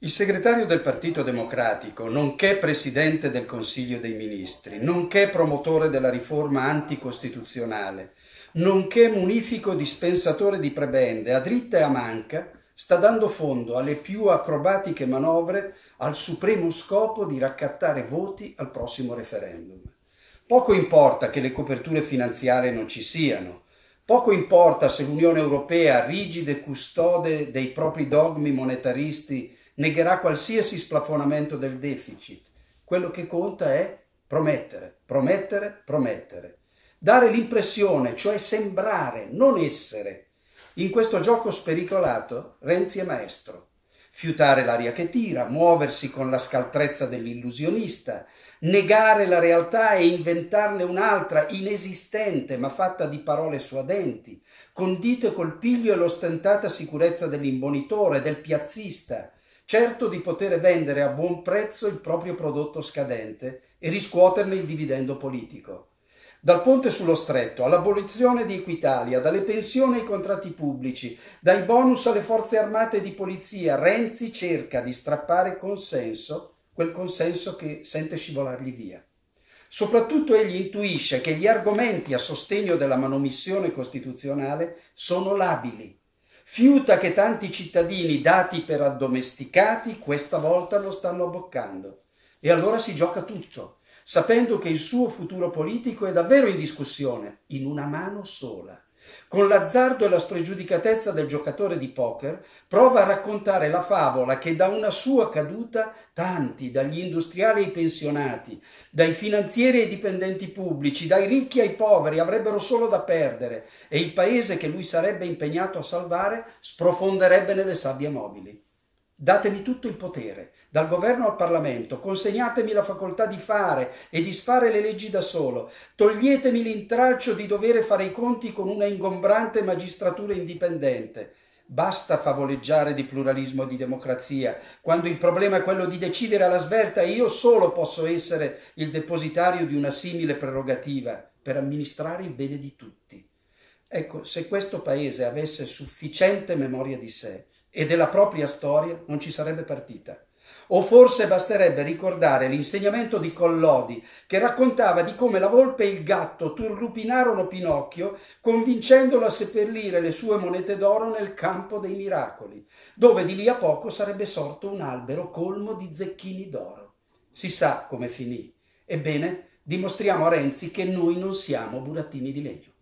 Il segretario del Partito Democratico, nonché presidente del Consiglio dei Ministri, nonché promotore della riforma anticostituzionale, nonché munifico dispensatore di prebende a dritta e a manca, sta dando fondo alle più acrobatiche manovre al supremo scopo di raccattare voti al prossimo referendum. Poco importa che le coperture finanziarie non ci siano, poco importa se l'Unione Europea, rigide custode dei propri dogmi monetaristi, negherà qualsiasi splafonamento del deficit. Quello che conta è promettere, promettere, promettere. Dare l'impressione, cioè sembrare, non essere. In questo gioco spericolato Renzi è maestro. Fiutare l'aria che tira, muoversi con la scaltrezza dell'illusionista, negare la realtà e inventarne un'altra inesistente ma fatta di parole suadenti, condite col piglio e l'ostentata sicurezza dell'imbonitore, del piazzista, certo di poter vendere a buon prezzo il proprio prodotto scadente e riscuoterne il dividendo politico. Dal ponte sullo stretto all'abolizione di Equitalia, dalle pensioni ai contratti pubblici, dai bonus alle forze armate e di polizia, Renzi cerca di strappare consenso, quel consenso che sente scivolargli via. Soprattutto egli intuisce che gli argomenti a sostegno della manomissione costituzionale sono labili Fiuta che tanti cittadini dati per addomesticati questa volta lo stanno abboccando. E allora si gioca tutto, sapendo che il suo futuro politico è davvero in discussione, in una mano sola. Con l'azzardo e la spregiudicatezza del giocatore di poker, prova a raccontare la favola che da una sua caduta tanti, dagli industriali ai pensionati, dai finanzieri ai dipendenti pubblici, dai ricchi ai poveri, avrebbero solo da perdere e il paese che lui sarebbe impegnato a salvare sprofonderebbe nelle sabbie mobili. Datemi tutto il potere, dal governo al Parlamento, consegnatemi la facoltà di fare e disfare le leggi da solo, toglietemi l'intralcio di dover fare i conti con una ingombrante magistratura indipendente. Basta favoleggiare di pluralismo e di democrazia, quando il problema è quello di decidere alla svelta e io solo posso essere il depositario di una simile prerogativa per amministrare il bene di tutti. Ecco, se questo Paese avesse sufficiente memoria di sé, e della propria storia non ci sarebbe partita. O forse basterebbe ricordare l'insegnamento di Collodi che raccontava di come la volpe e il gatto turlupinarono Pinocchio convincendolo a seppellire le sue monete d'oro nel campo dei miracoli, dove di lì a poco sarebbe sorto un albero colmo di zecchini d'oro. Si sa come finì. Ebbene, dimostriamo a Renzi che noi non siamo burattini di legno.